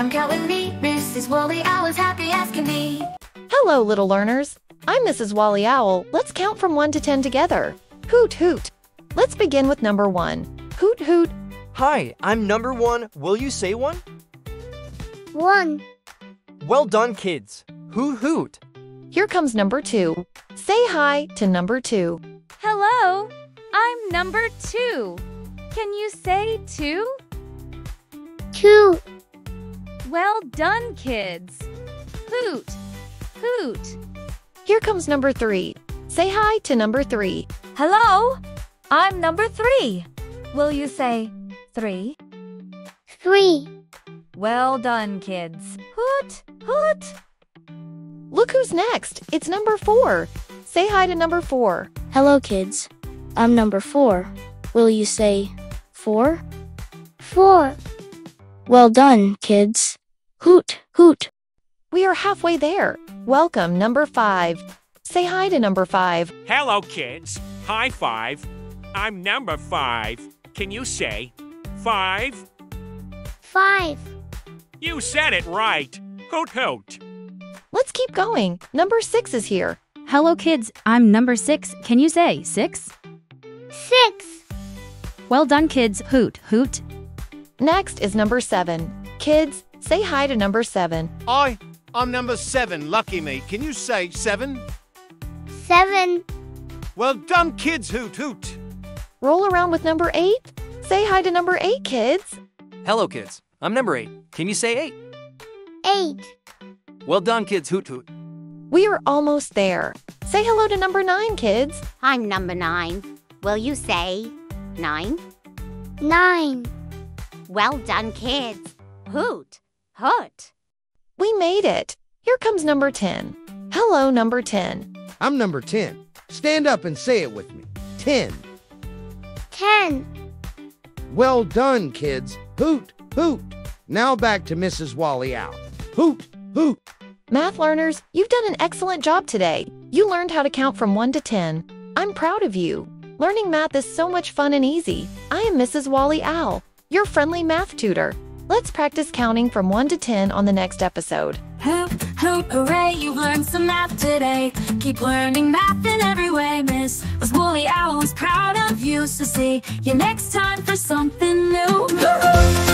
Come count with me, Mrs. Wolly Owl is happy as can be. Hello, little learners. I'm Mrs. Wolly Owl. Let's count from 1 to 10 together. Hoot hoot. Let's begin with number 1. Hoot hoot. Hi, I'm number one. Will you say one? One. Well done, kids. Hoot hoot. Here comes number 2. Say hi to number 2. Hello, I'm number two. Can you say two? Two. Well done, kids. Hoot, hoot. Here comes number 3. Say hi to number 3. Hello, I'm number three. Will you say three? Three. Well done, kids. Hoot, hoot. Look who's next. It's number 4. Say hi to number 4. Hello, kids. I'm number four. Will you say four? Four. Well done, kids. Hoot, hoot. We are halfway there. Welcome, number 5. Say hi to number 5. Hello, kids. High five. I'm number five. Can you say five? Five. You said it right. Hoot hoot. Let's keep going. Number 6 is here. Hello, kids. I'm number six. Can you say six? Six. Well done, kids. Hoot, hoot. Next is number 7. Kids, say hi to number 7. I, I'm number seven. Lucky me. Can you say seven? Seven. Well done, kids. Hoot hoot. Roll around with number 8. Say hi to number 8, kids. Hello, kids. I'm number eight. Can you say eight? Eight. Well done, kids. Hoot hoot. We are almost there. Say hello to number 9, kids. I'm number nine. Will you say nine? Nine. Well done, kids. Hoot, hoot. We made it. Here comes number 10. Hello, number 10. I'm number 10. Stand up and say it with me. 10. Ten. Well done, kids. Hoot, hoot. Now back to Mrs. Wolly Owl. Hoot, hoot. Math learners, you've done an excellent job today. You learned how to count from 1 to 10. I'm proud of you. Learning math is so much fun and easy. I am Mrs. Wolly Owl, your friendly math tutor. Let's practice counting from 1 to 10 on the next episode. Hoop, hoop, hooray, you've learned some math today. Keep learning math in every way, Miss. Was Wolly Owl proud of you, so see you next time for something new.